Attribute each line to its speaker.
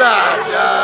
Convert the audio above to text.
Speaker 1: la la.